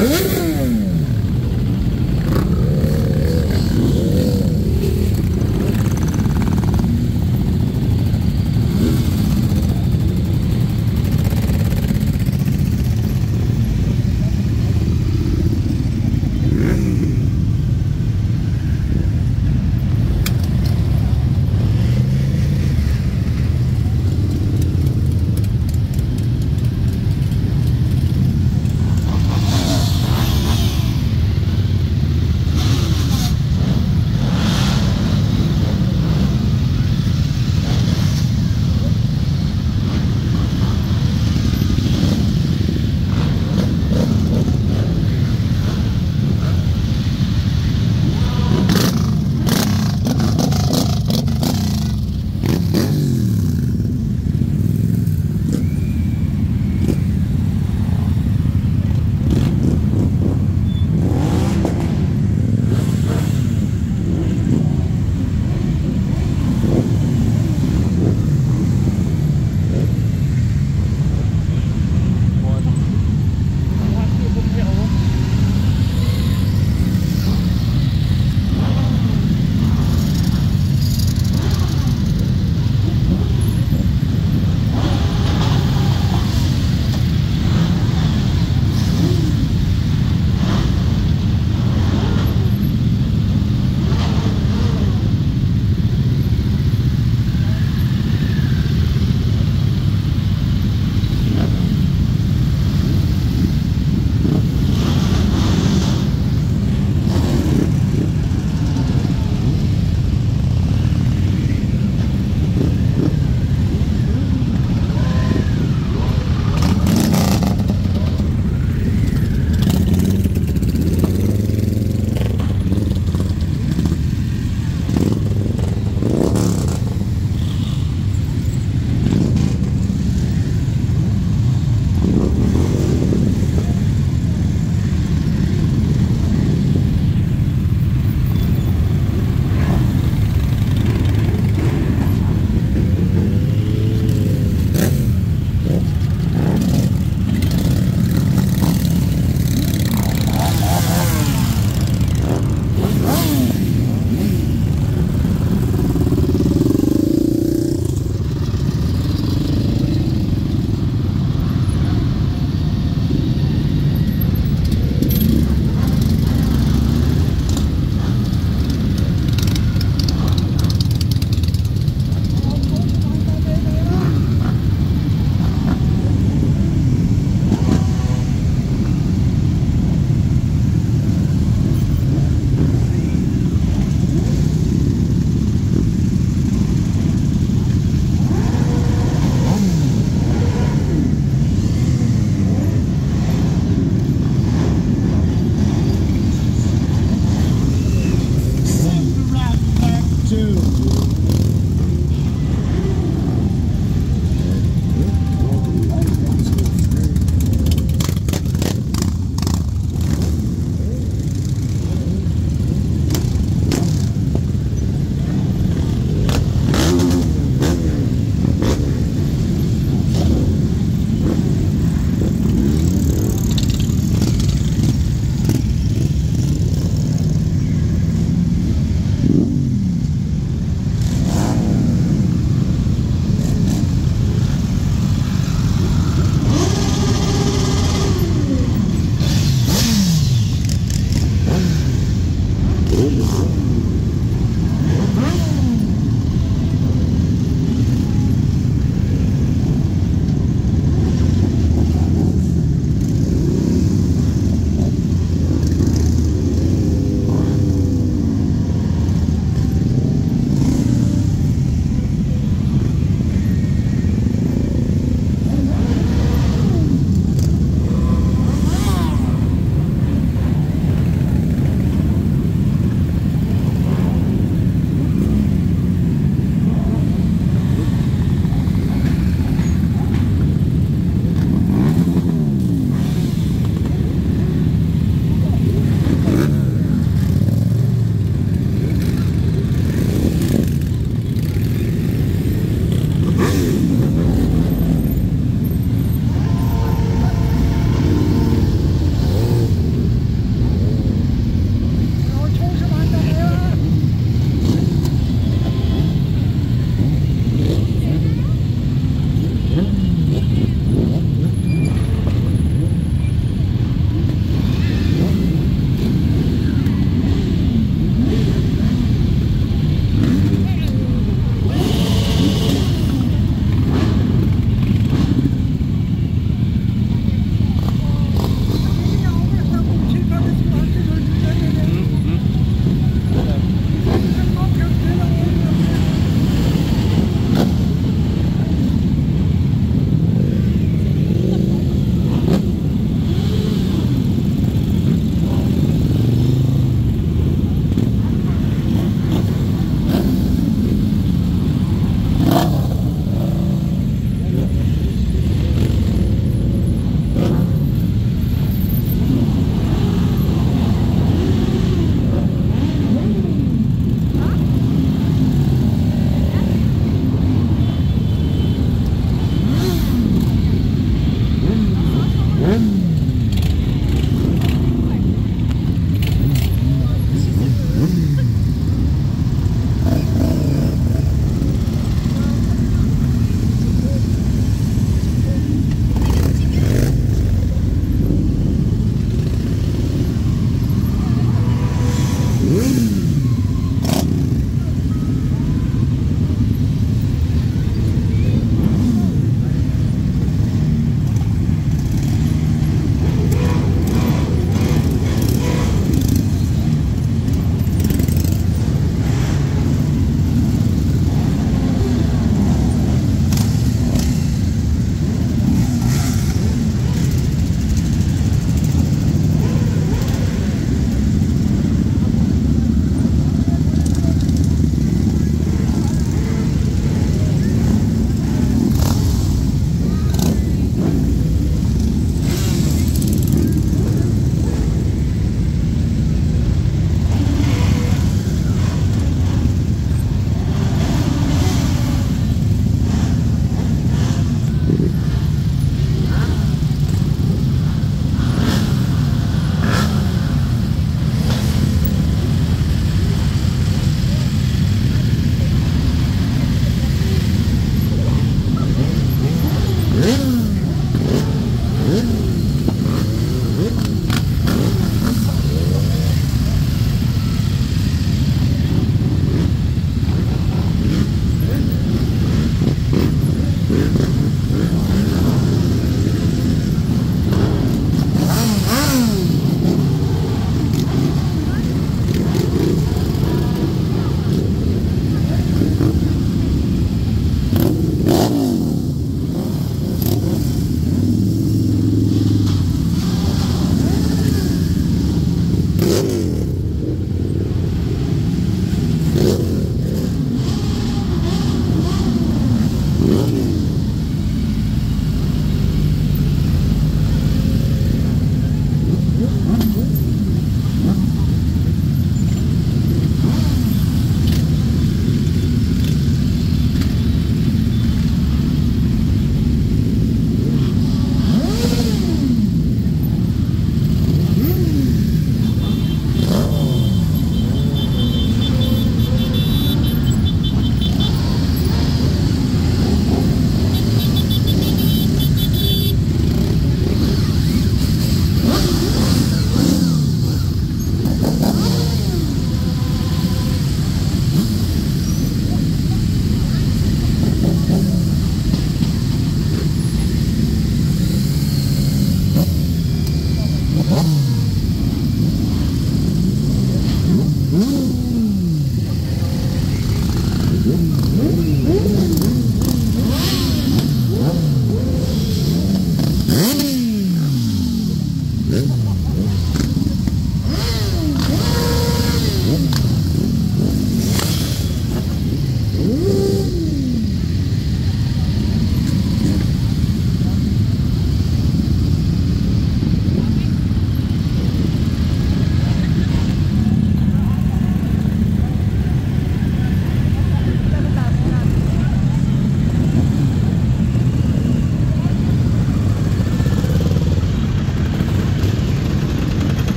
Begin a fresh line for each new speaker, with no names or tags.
Huh?